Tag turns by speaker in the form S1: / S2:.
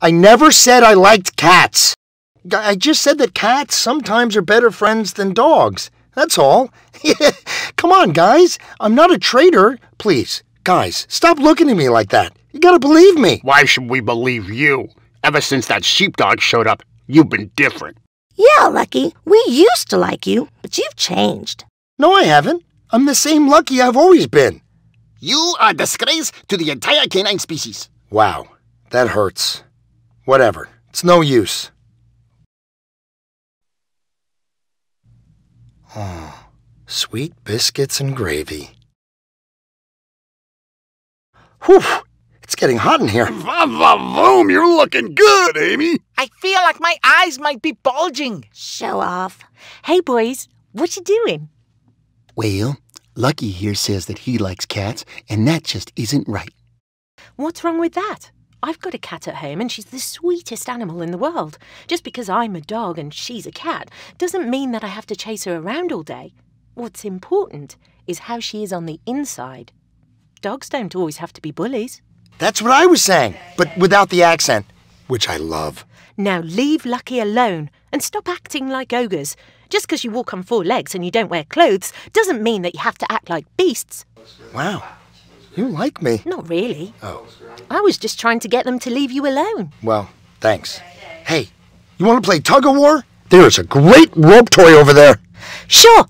S1: I never said I liked cats. I just said that cats sometimes are better friends than dogs. That's all. Come on, guys. I'm not a traitor. Please, guys, stop looking at me like that. You gotta believe me.
S2: Why should we believe you? Ever since that sheepdog showed up, you've been different.
S3: Yeah, Lucky, we used to like you, but you've changed.
S1: No, I haven't. I'm the same Lucky I've always been.
S4: You are a disgrace to the entire canine species.
S1: Wow, that hurts. Whatever. It's no use. Oh, sweet biscuits and gravy. Whew! It's getting hot in here.
S2: Boom, you're looking good, Amy.
S5: I feel like my eyes might be bulging.
S3: Show off.
S6: Hey, boys, what you doing?
S7: Well, Lucky here says that he likes cats, and that just isn't right.
S6: What's wrong with that? I've got a cat at home and she's the sweetest animal in the world. Just because I'm a dog and she's a cat doesn't mean that I have to chase her around all day. What's important is how she is on the inside. Dogs don't always have to be bullies.
S1: That's what I was saying, but without the accent, which I love.
S6: Now leave Lucky alone and stop acting like ogres. Just because you walk on four legs and you don't wear clothes doesn't mean that you have to act like beasts.
S1: Wow, you like me.
S6: Not really.
S1: Oh.
S6: I was just trying to get them to leave you alone.
S1: Well, thanks. Hey, you want to play tug of war? There's a great rope toy over there.
S6: Sure,